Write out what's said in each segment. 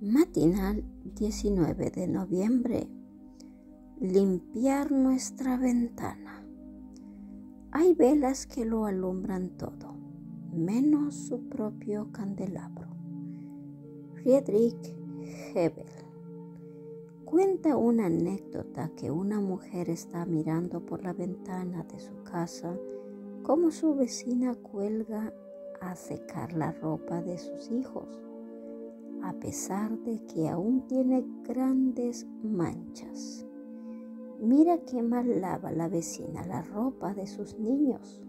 Matinal 19 de noviembre. Limpiar nuestra ventana. Hay velas que lo alumbran todo, menos su propio candelabro. Friedrich Hebel cuenta una anécdota que una mujer está mirando por la ventana de su casa como su vecina cuelga a secar la ropa de sus hijos a pesar de que aún tiene grandes manchas. Mira qué mal lava la vecina la ropa de sus niños.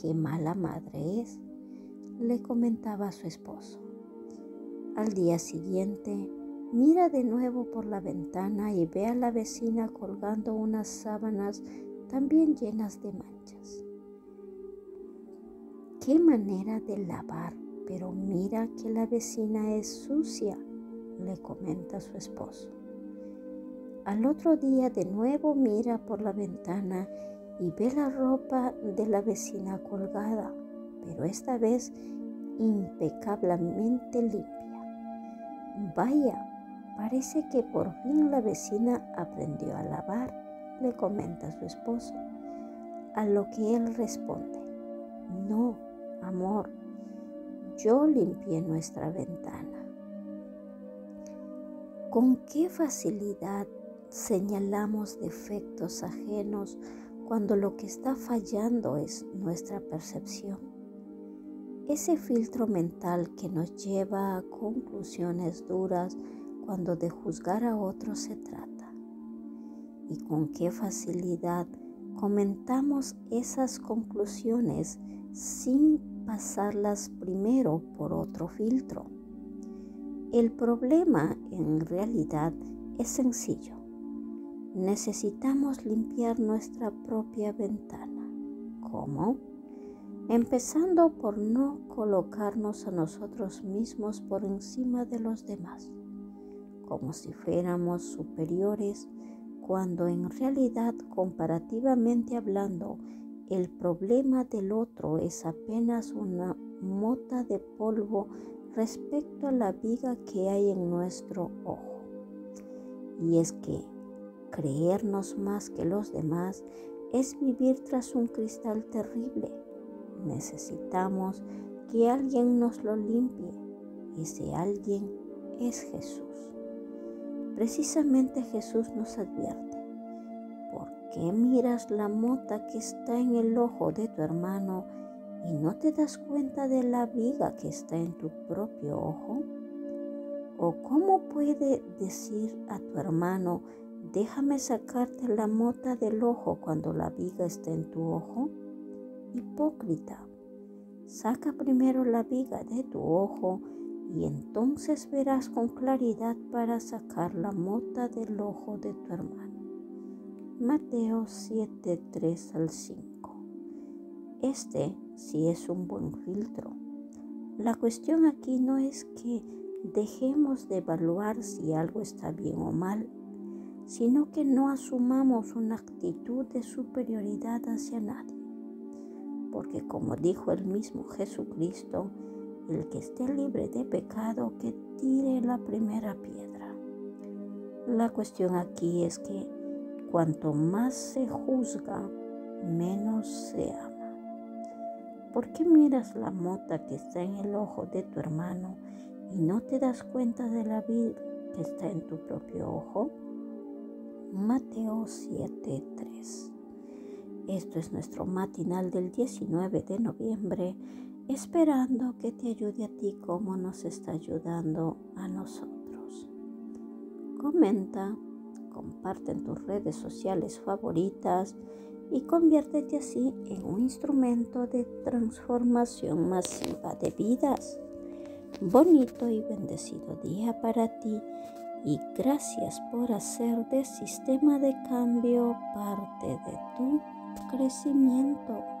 Qué mala madre es, le comentaba a su esposo. Al día siguiente, mira de nuevo por la ventana y ve a la vecina colgando unas sábanas también llenas de manchas. Qué manera de lavar pero mira que la vecina es sucia, le comenta su esposo. Al otro día de nuevo mira por la ventana y ve la ropa de la vecina colgada, pero esta vez impecablemente limpia. Vaya, parece que por fin la vecina aprendió a lavar, le comenta su esposo, a lo que él responde, no, amor, yo limpié nuestra ventana. ¿Con qué facilidad señalamos defectos ajenos cuando lo que está fallando es nuestra percepción? Ese filtro mental que nos lleva a conclusiones duras cuando de juzgar a otros se trata. Y con qué facilidad comentamos esas conclusiones sin pasarlas primero por otro filtro. El problema en realidad es sencillo. Necesitamos limpiar nuestra propia ventana. ¿Cómo? Empezando por no colocarnos a nosotros mismos por encima de los demás, como si fuéramos superiores, cuando en realidad, comparativamente hablando, el problema del otro es apenas una mota de polvo respecto a la viga que hay en nuestro ojo. Y es que creernos más que los demás es vivir tras un cristal terrible. Necesitamos que alguien nos lo limpie. Ese alguien es Jesús. Precisamente Jesús nos advierte qué miras la mota que está en el ojo de tu hermano y no te das cuenta de la viga que está en tu propio ojo? ¿O cómo puede decir a tu hermano, déjame sacarte la mota del ojo cuando la viga está en tu ojo? Hipócrita, saca primero la viga de tu ojo y entonces verás con claridad para sacar la mota del ojo de tu hermano. Mateo 7, 3 al 5. Este sí es un buen filtro. La cuestión aquí no es que dejemos de evaluar si algo está bien o mal, sino que no asumamos una actitud de superioridad hacia nadie. Porque como dijo el mismo Jesucristo, el que esté libre de pecado, que tire la primera piedra. La cuestión aquí es que Cuanto más se juzga, menos se ama. ¿Por qué miras la mota que está en el ojo de tu hermano y no te das cuenta de la vida que está en tu propio ojo? Mateo 7:3. Esto es nuestro matinal del 19 de noviembre, esperando que te ayude a ti como nos está ayudando a nosotros. Comenta comparte en tus redes sociales favoritas y conviértete así en un instrumento de transformación masiva de vidas. Bonito y bendecido día para ti y gracias por hacer de sistema de cambio parte de tu crecimiento.